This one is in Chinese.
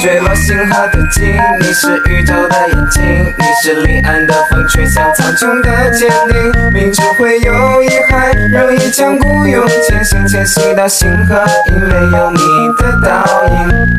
坠落星河的鲸你是宇宙的眼睛你是离岸的风吹向苍穹的坚定。明知会有遗憾仍一腔孤勇前行迁徙到星河因为有你的倒影。